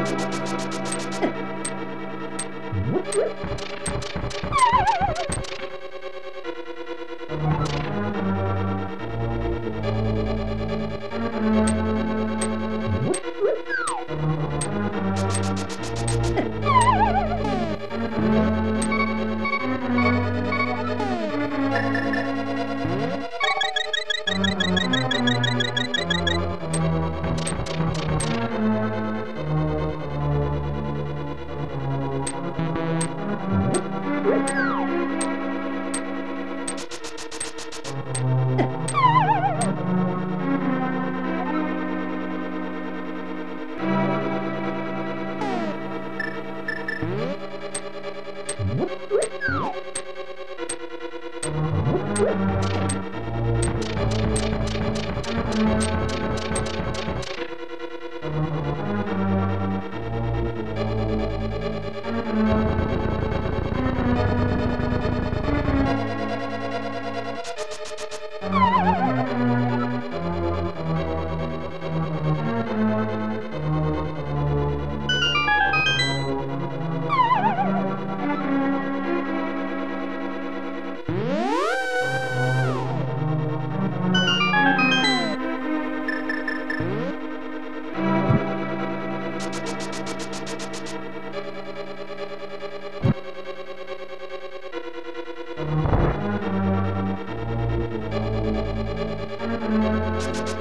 What? Música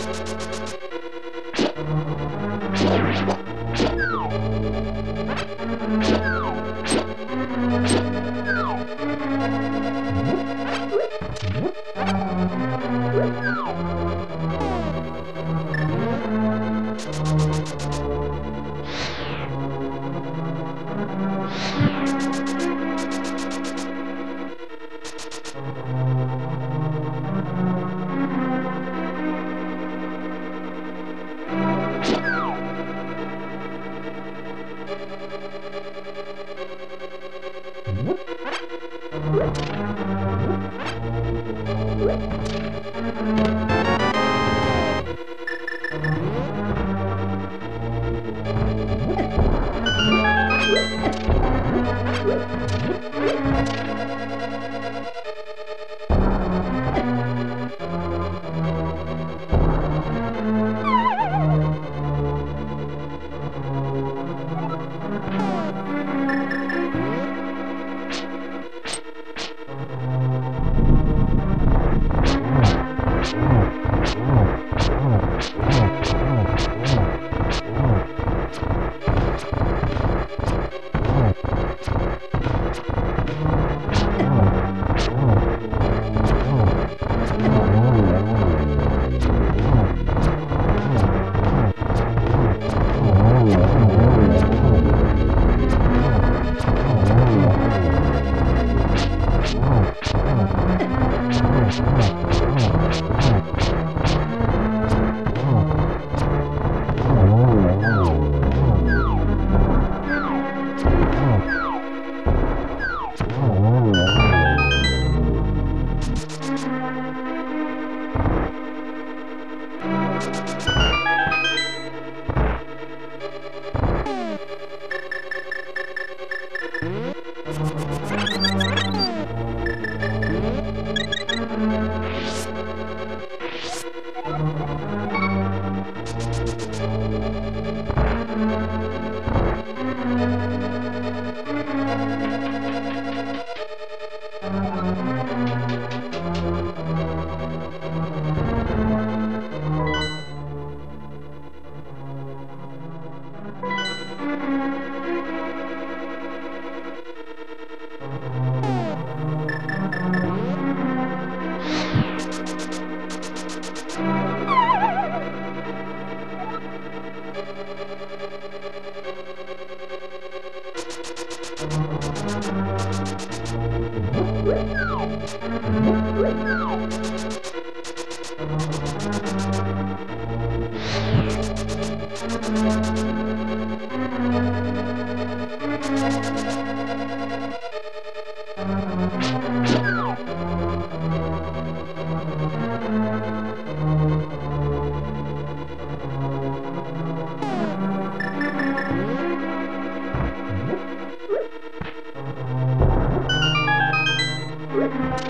Thank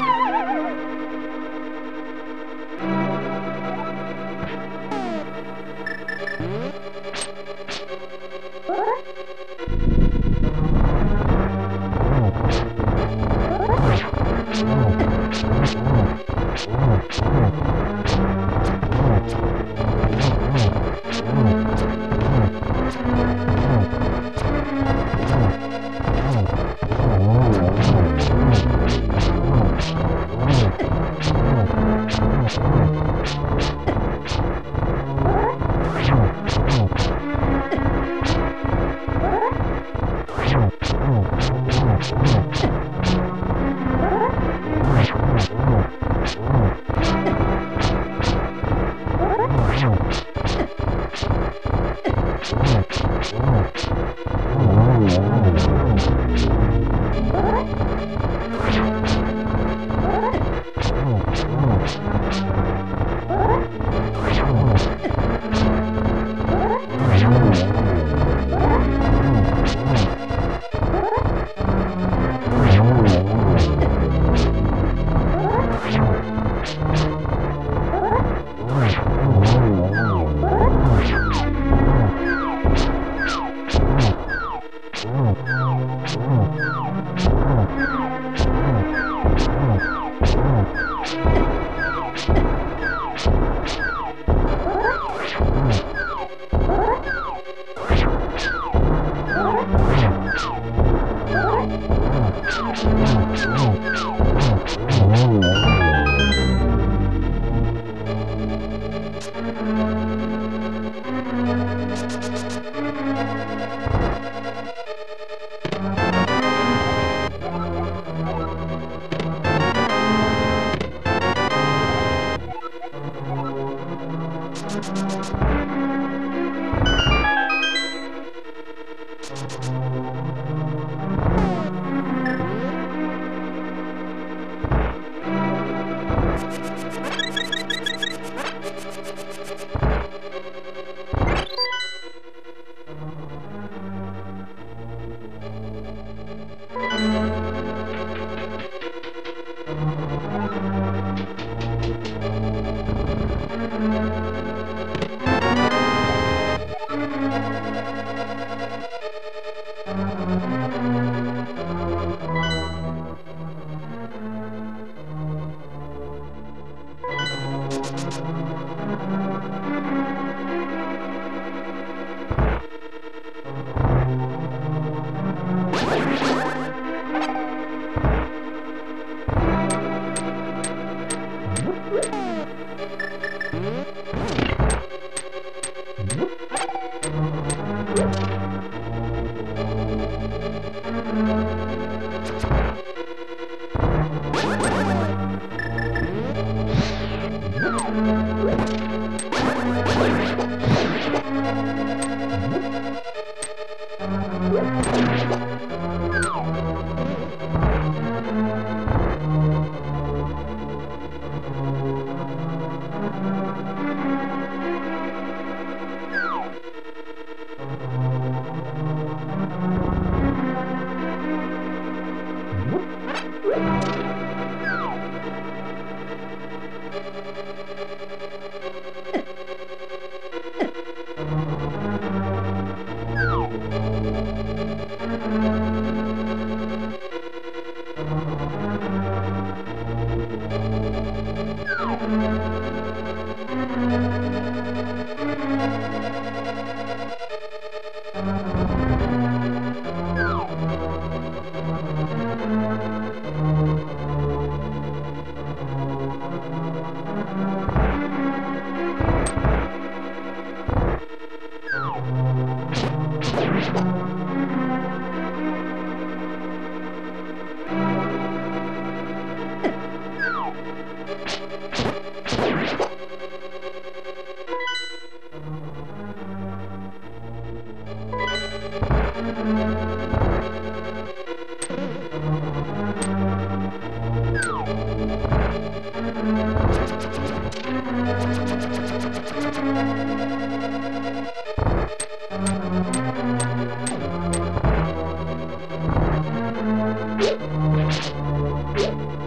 you. Yeah.